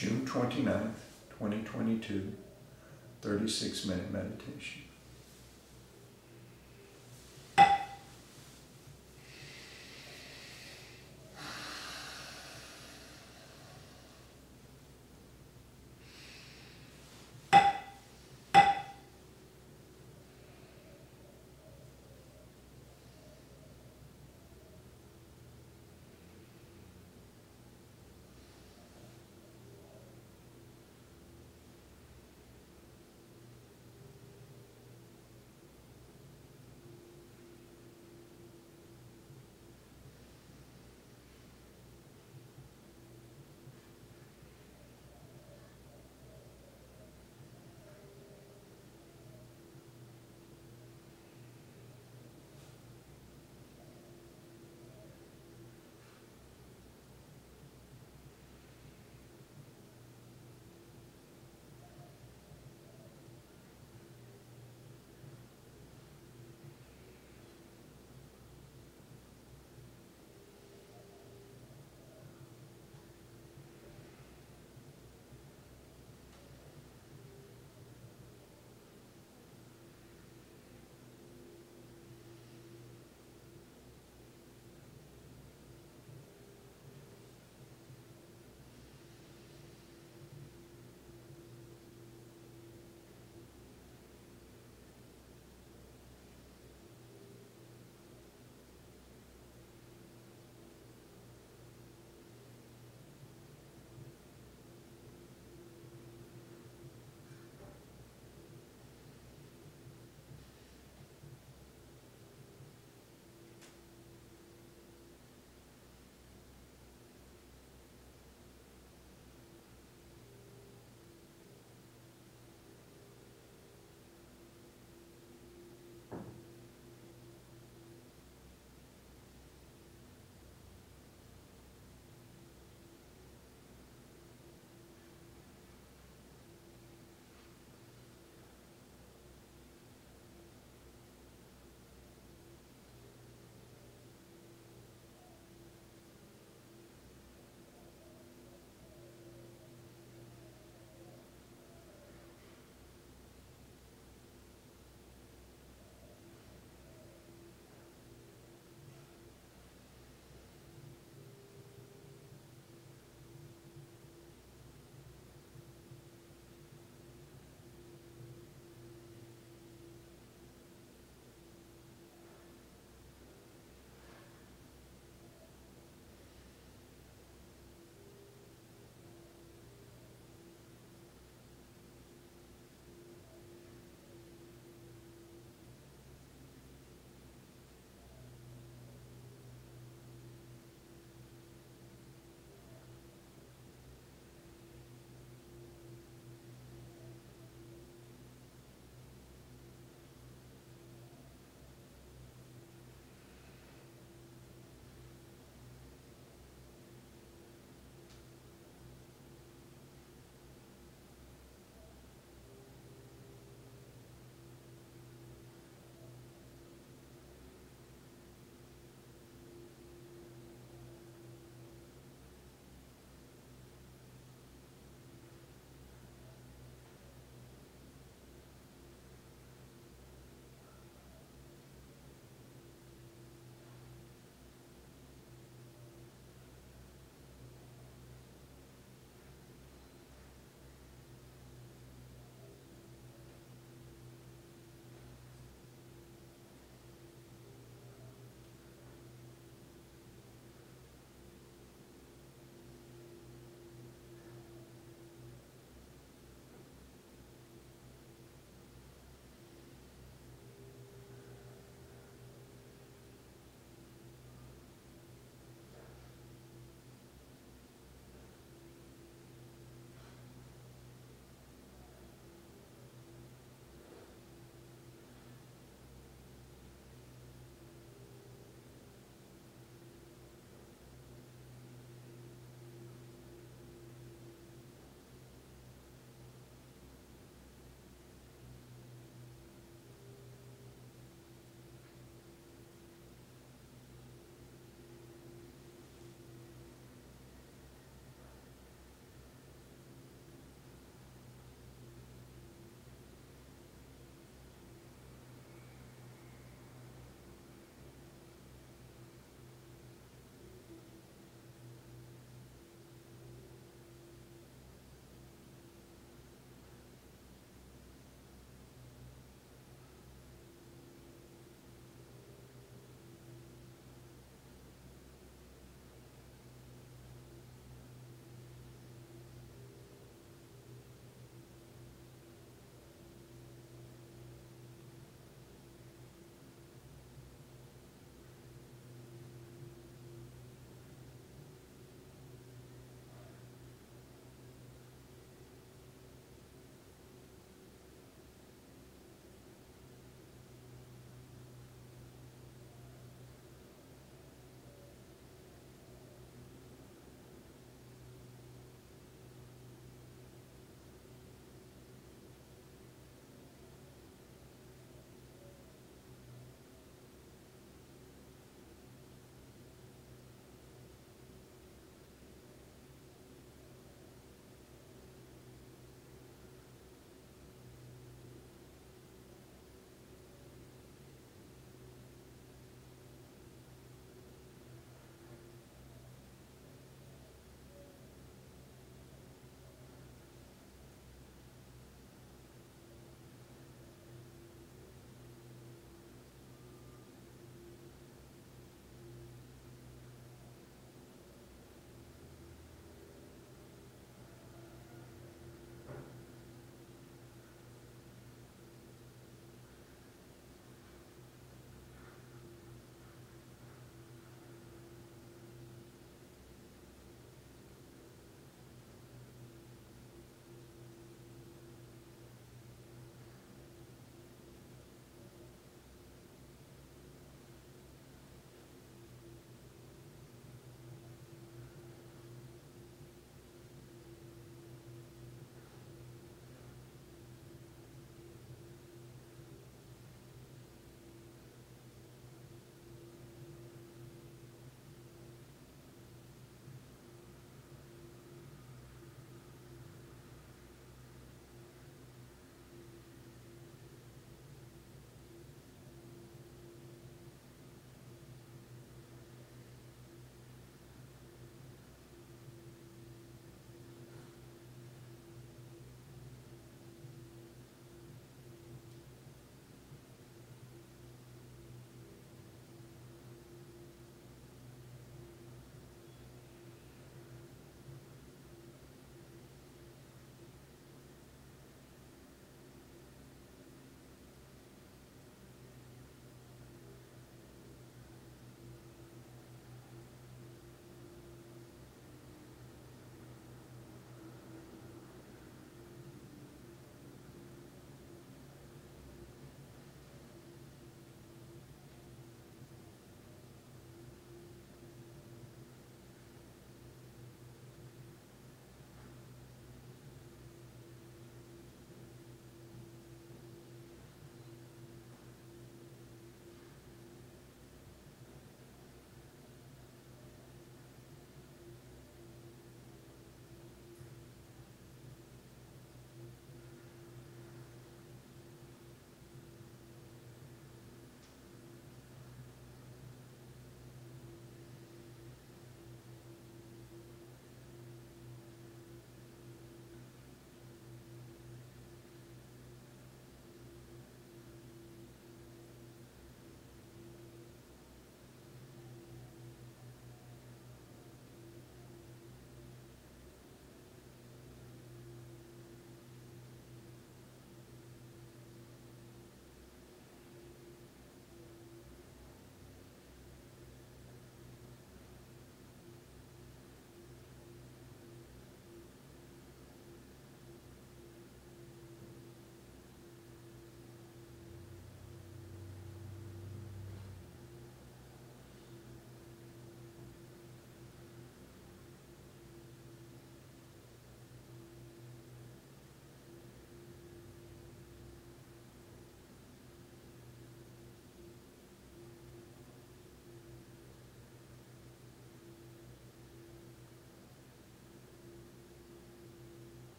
June 29th, 2022, 36 minute meditation.